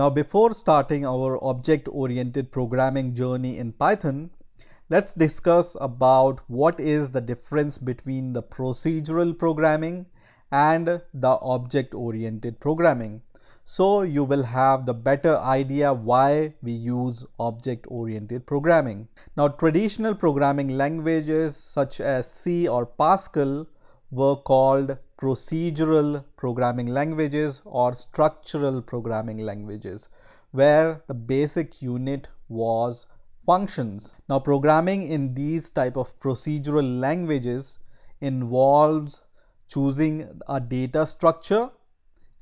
Now before starting our object-oriented programming journey in Python, let's discuss about what is the difference between the procedural programming and the object-oriented programming. So you will have the better idea why we use object-oriented programming. Now traditional programming languages such as C or Pascal were called procedural programming languages or structural programming languages where the basic unit was functions. Now programming in these type of procedural languages involves choosing a data structure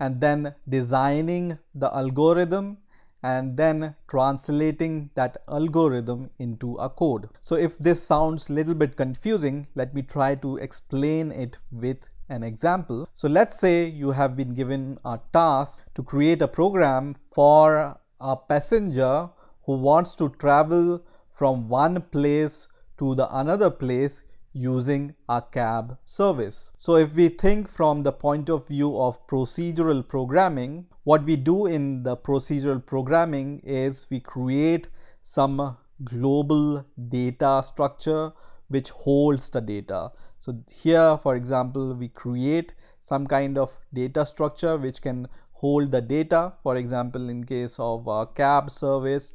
and then designing the algorithm and then translating that algorithm into a code. So if this sounds a little bit confusing, let me try to explain it with an example. So let's say you have been given a task to create a program for a passenger who wants to travel from one place to the another place using a cab service. So if we think from the point of view of procedural programming, what we do in the procedural programming is we create some global data structure which holds the data. So here, for example, we create some kind of data structure which can hold the data. For example, in case of a cab service,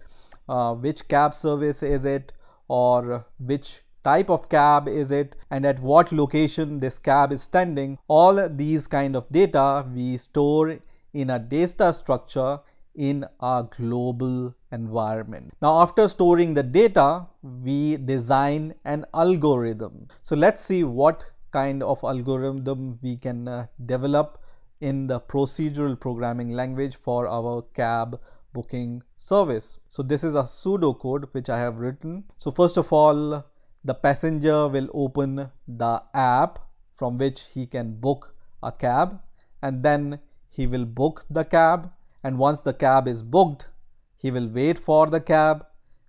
uh, which cab service is it or which type of cab is it and at what location this cab is standing. All these kind of data we store in a data structure in a global environment. Now after storing the data, we design an algorithm. So let's see what kind of algorithm we can uh, develop in the procedural programming language for our cab booking service. So this is a pseudocode which I have written. So first of all, the passenger will open the app from which he can book a cab and then he will book the cab. And once the cab is booked he will wait for the cab.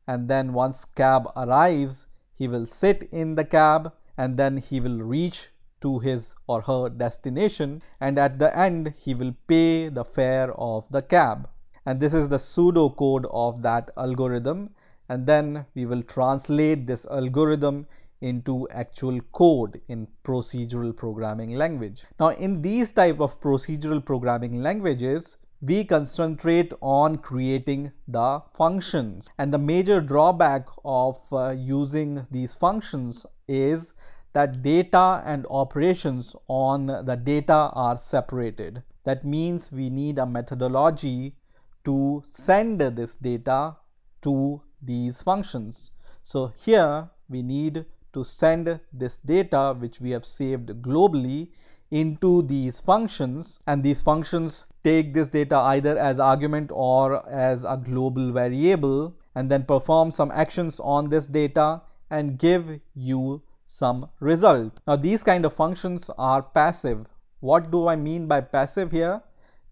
And then once cab arrives he will sit in the cab and then he will reach to his or her destination. And at the end he will pay the fare of the cab. And this is the pseudo code of that algorithm and then we will translate this algorithm into actual code in procedural programming language. Now in these type of procedural programming languages we concentrate on creating the functions and the major drawback of uh, using these functions is that data and operations on the data are separated. That means we need a methodology to send this data to these functions. So here we need to send this data which we have saved globally into these functions and these functions take this data either as argument or as a global variable and then perform some actions on this data and give you some result. Now these kind of functions are passive. What do I mean by passive here?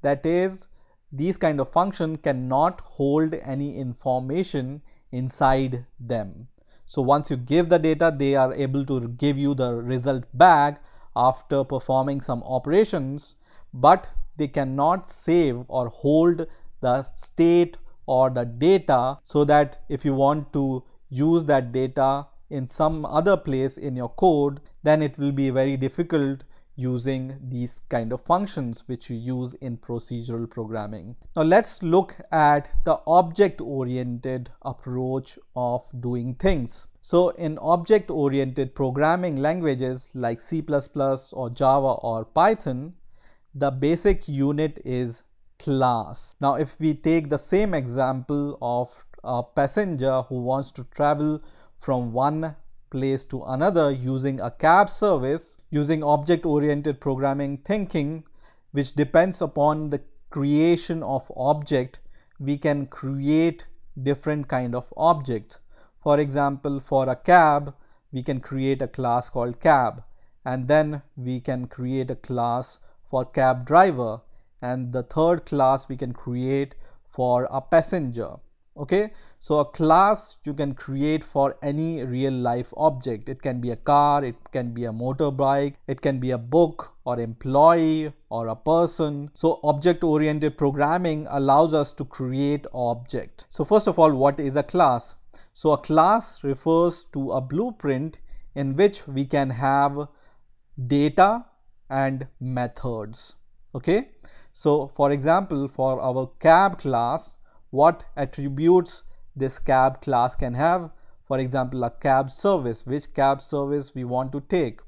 That is these kind of function cannot hold any information inside them. So once you give the data, they are able to give you the result back after performing some operations, but they cannot save or hold the state or the data so that if you want to use that data in some other place in your code, then it will be very difficult using these kind of functions which you use in procedural programming. Now let's look at the object-oriented approach of doing things. So in object-oriented programming languages like C++ or Java or Python, the basic unit is class. Now if we take the same example of a passenger who wants to travel from one place to another using a cab service using object oriented programming thinking which depends upon the creation of object we can create different kind of objects. For example for a cab we can create a class called cab and then we can create a class for cab driver and the third class we can create for a passenger okay? So a class you can create for any real life object. It can be a car it can be a motorbike it can be a book or employee or a person. So object oriented programming allows us to create object. So first of all what is a class? So a class refers to a blueprint in which we can have data and methods. Okay? So for example for our cab class what attributes this cab class can have. For example, a cab service, which cab service we want to take.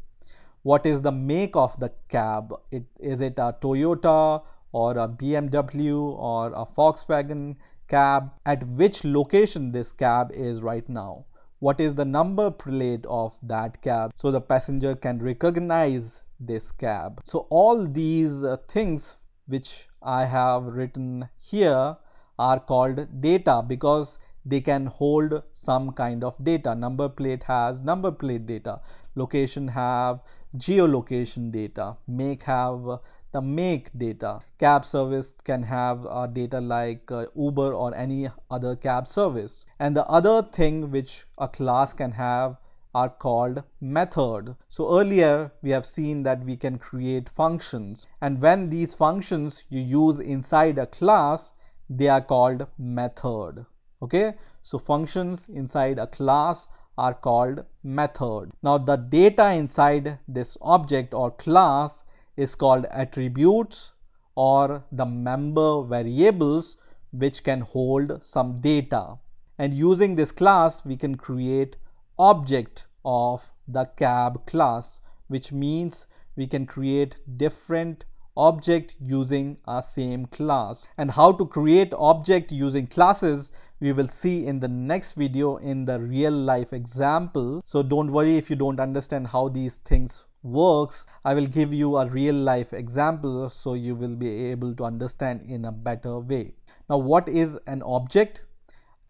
What is the make of the cab? It, is it a Toyota or a BMW or a Volkswagen cab? At which location this cab is right now? What is the number plate of that cab? So the passenger can recognize this cab. So all these uh, things which I have written here are called data because they can hold some kind of data. Number plate has number plate data. Location have geolocation data. Make have the make data. Cab service can have uh, data like uh, Uber or any other cab service. And the other thing which a class can have are called method. So earlier we have seen that we can create functions and when these functions you use inside a class they are called method. Okay? So functions inside a class are called method. Now the data inside this object or class is called attributes or the member variables which can hold some data. And using this class we can create object of the cab class which means we can create different object using a same class. And how to create object using classes we will see in the next video in the real life example. So don't worry if you don't understand how these things works. I will give you a real life example so you will be able to understand in a better way. Now what is an object?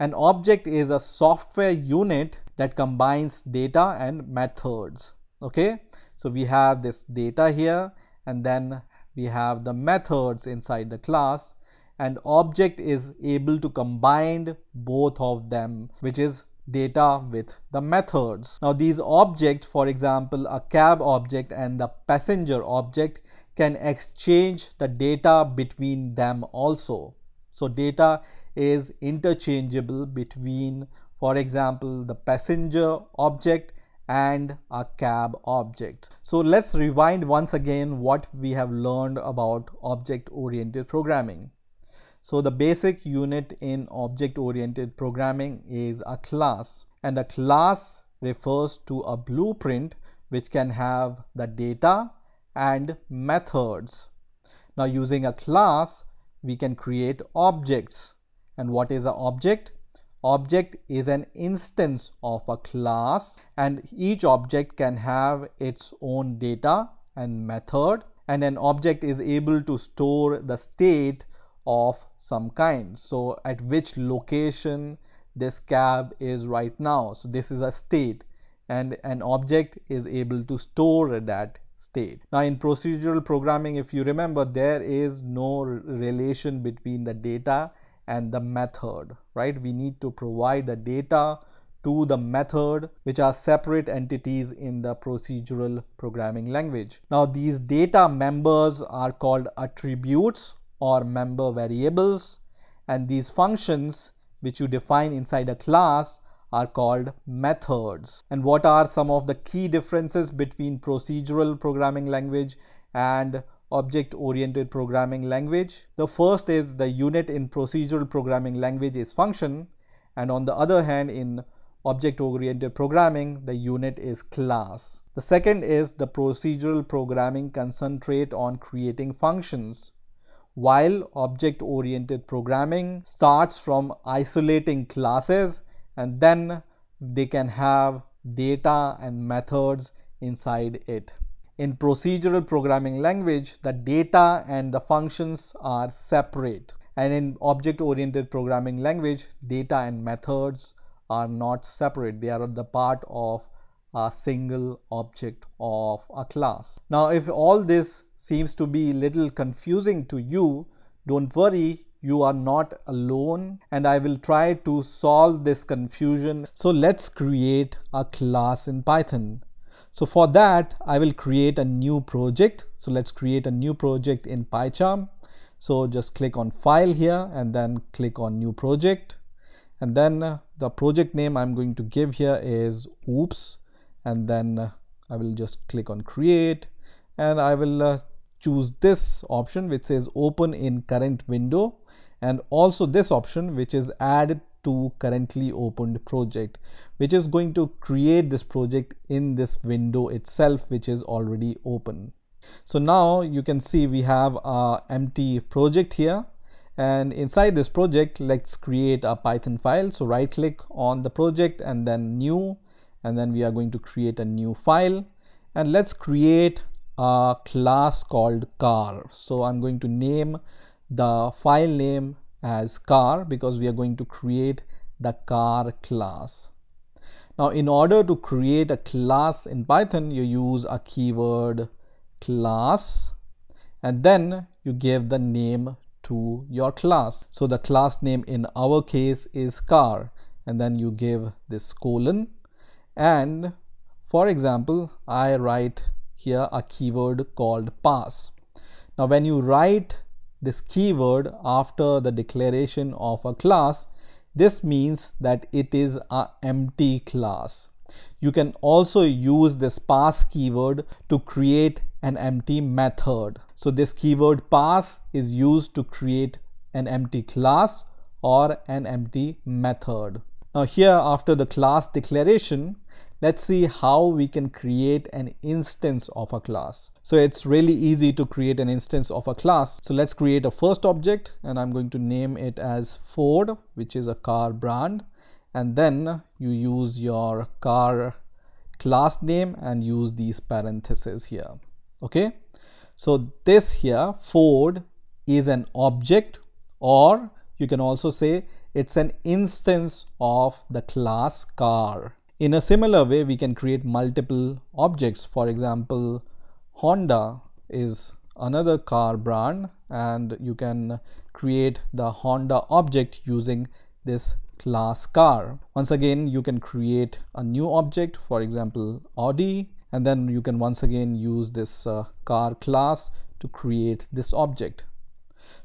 An object is a software unit that combines data and methods. Okay? So we have this data here and then we have the methods inside the class and object is able to combine both of them which is data with the methods. Now these objects for example a cab object and the passenger object can exchange the data between them also. So data is interchangeable between for example the passenger object and a cab object. So let's rewind once again what we have learned about object-oriented programming. So the basic unit in object-oriented programming is a class and a class refers to a blueprint which can have the data and methods. Now using a class, we can create objects. And what is an object? Object is an instance of a class and each object can have its own data and method and an object is able to store the state of some kind. So at which location this cab is right now. So this is a state and an object is able to store that state. Now in procedural programming if you remember there is no relation between the data and the method, right? We need to provide the data to the method which are separate entities in the procedural programming language. Now these data members are called attributes or member variables and these functions which you define inside a class are called methods. And what are some of the key differences between procedural programming language and object-oriented programming language. The first is the unit in procedural programming language is function and on the other hand in object-oriented programming the unit is class. The second is the procedural programming concentrate on creating functions while object-oriented programming starts from isolating classes and then they can have data and methods inside it. In procedural programming language, the data and the functions are separate. And in object-oriented programming language, data and methods are not separate. They are the part of a single object of a class. Now, if all this seems to be little confusing to you, don't worry, you are not alone and I will try to solve this confusion. So let's create a class in Python. So for that, I will create a new project. So let's create a new project in PyCharm. So just click on file here and then click on new project. And then the project name I'm going to give here is oops. And then I will just click on create and I will uh, choose this option which says open in current window and also this option which is add to currently opened project which is going to create this project in this window itself which is already open. So now you can see we have a empty project here. And inside this project let's create a python file. So right click on the project and then new. And then we are going to create a new file. And let's create a class called car so i'm going to name the file name as car because we are going to create the car class. Now in order to create a class in python you use a keyword class and then you give the name to your class. So the class name in our case is car and then you give this colon and for example I write here a keyword called pass. Now when you write this keyword after the declaration of a class this means that it is an empty class. You can also use this pass keyword to create an empty method. So this keyword pass is used to create an empty class or an empty method. Now here after the class declaration let's see how we can create an instance of a class. So it's really easy to create an instance of a class. So let's create a first object and I'm going to name it as Ford, which is a car brand. And then you use your car class name and use these parentheses here. Okay. So this here, Ford, is an object or you can also say it's an instance of the class car. In a similar way, we can create multiple objects. For example, Honda is another car brand and you can create the Honda object using this class car. Once again, you can create a new object, for example, Audi, and then you can once again use this uh, car class to create this object.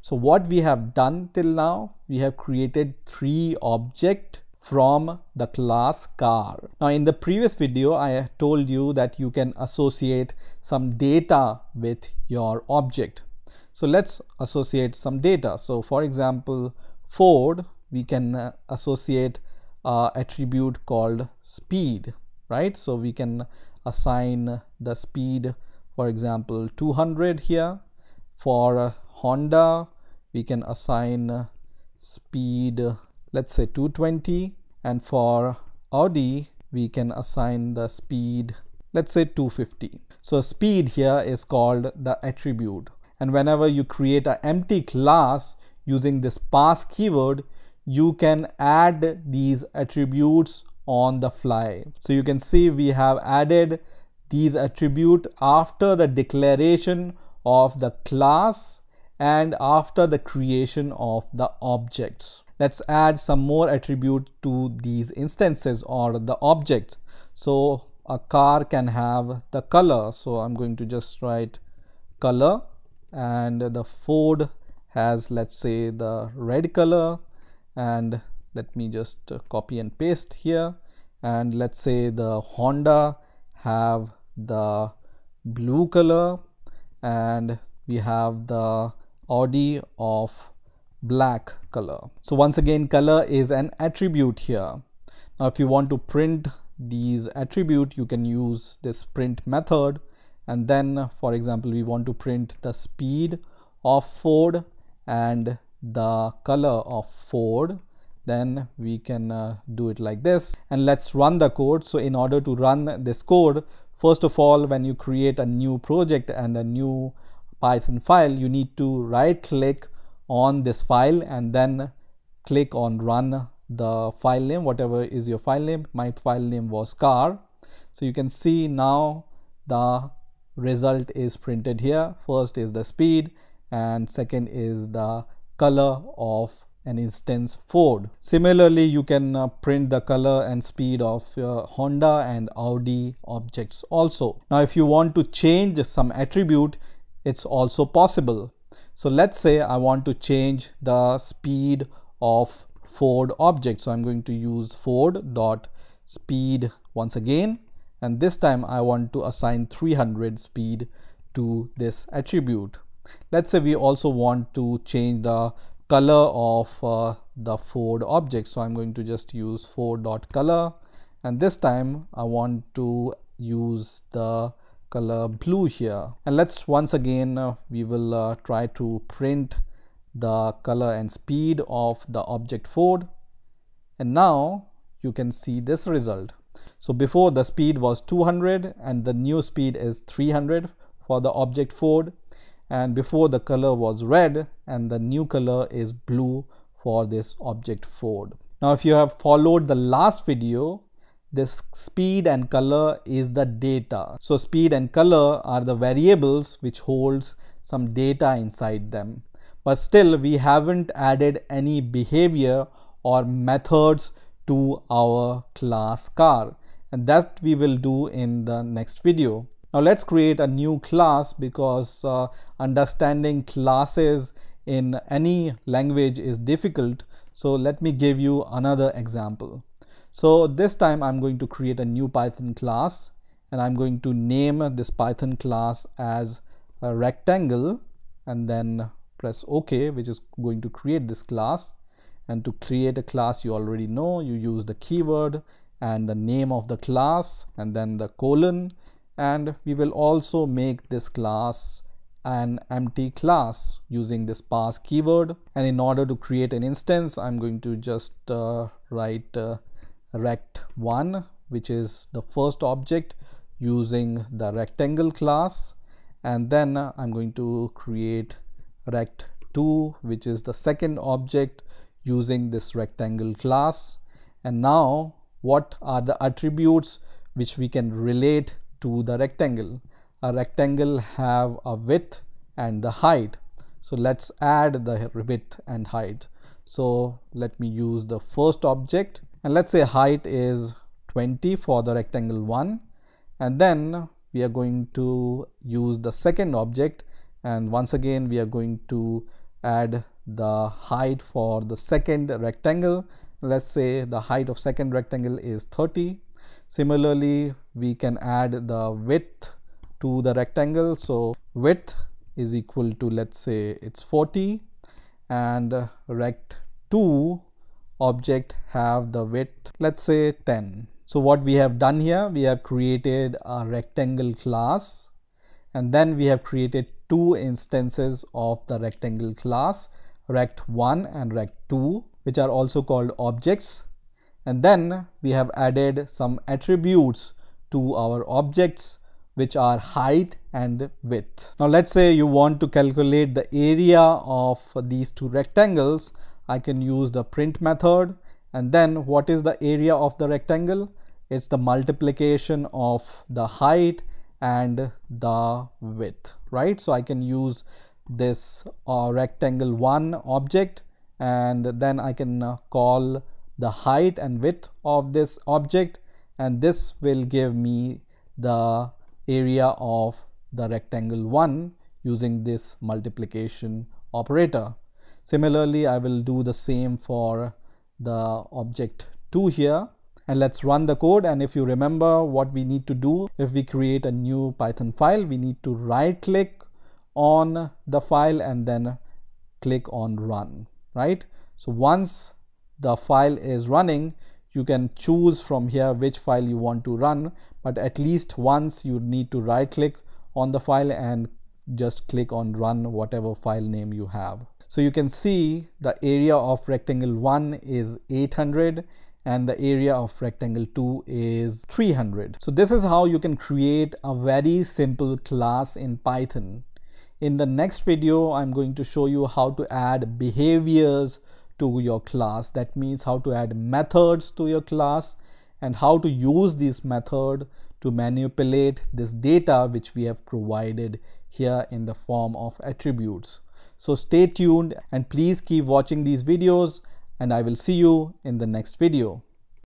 So what we have done till now, we have created three object from the class car. Now in the previous video, I told you that you can associate some data with your object. So let's associate some data. So for example, Ford, we can uh, associate a attribute called speed, right? So we can assign the speed, for example, 200 here. For Honda, we can assign speed, let's say 220 and for Audi we can assign the speed let's say 250 so speed here is called the attribute. And whenever you create an empty class using this pass keyword you can add these attributes on the fly. So you can see we have added these attribute after the declaration of the class and after the creation of the objects let's add some more attribute to these instances or the objects. So a car can have the color. So i'm going to just write color and the ford has let's say the red color. And let me just copy and paste here. And let's say the honda have the blue color. And we have the audi of black color. So once again, color is an attribute here. Now, if you want to print these attribute, you can use this print method. And then, for example, we want to print the speed of Ford and the color of Ford then we can uh, do it like this and let's run the code so in order to run this code first of all when you create a new project and a new python file you need to right click on this file and then click on run the file name whatever is your file name my file name was car so you can see now the result is printed here first is the speed and second is the color of an instance Ford. Similarly, you can uh, print the color and speed of uh, Honda and Audi objects also. Now, if you want to change some attribute, it's also possible. So let's say I want to change the speed of Ford object. So I'm going to use Ford dot speed once again. And this time I want to assign 300 speed to this attribute. Let's say we also want to change the color of uh, the Ford object. So I'm going to just use Ford dot color. And this time I want to use the color blue here. And let's once again, uh, we will uh, try to print the color and speed of the object Ford. And now you can see this result. So before the speed was 200 and the new speed is 300 for the object Ford and before the color was red and the new color is blue for this object Ford. Now if you have followed the last video this speed and color is the data. So speed and color are the variables which holds some data inside them. But still we haven't added any behavior or methods to our class car and that we will do in the next video. Now let's create a new class because uh, understanding classes in any language is difficult. So let me give you another example. So this time I'm going to create a new Python class and I'm going to name this Python class as a rectangle and then press OK which is going to create this class. And to create a class you already know you use the keyword and the name of the class and then the colon. And we will also make this class an empty class using this pass keyword. And in order to create an instance I'm going to just uh, write uh, rect1 which is the first object using the rectangle class and then I'm going to create rect2 which is the second object using this rectangle class and now what are the attributes which we can relate to the rectangle. A rectangle have a width and the height. So let's add the width and height. So let me use the first object and let's say height is 20 for the rectangle 1 and then we are going to use the second object. And once again we are going to add the height for the second rectangle. Let's say the height of second rectangle is 30 Similarly, we can add the width to the rectangle. So width is equal to let's say it's 40 and rect2 object have the width let's say 10. So what we have done here, we have created a rectangle class and then we have created two instances of the rectangle class rect1 and rect2 which are also called objects and then we have added some attributes to our objects which are height and width. Now let's say you want to calculate the area of these two rectangles. I can use the print method and then what is the area of the rectangle? It's the multiplication of the height and the width, right? So I can use this uh, rectangle one object and then I can uh, call the height and width of this object and this will give me the area of the rectangle 1 using this multiplication operator. Similarly, I will do the same for the object 2 here. And let's run the code. And if you remember what we need to do if we create a new python file we need to right click on the file and then click on run right? So once the file is running you can choose from here which file you want to run. But at least once you need to right click on the file and just click on run whatever file name you have so you can see the area of rectangle 1 is 800 and the area of rectangle 2 is 300 so this is how you can create a very simple class in python in the next video i'm going to show you how to add behaviors to your class. That means how to add methods to your class and how to use this method to manipulate this data which we have provided here in the form of attributes. So stay tuned and please keep watching these videos and I will see you in the next video.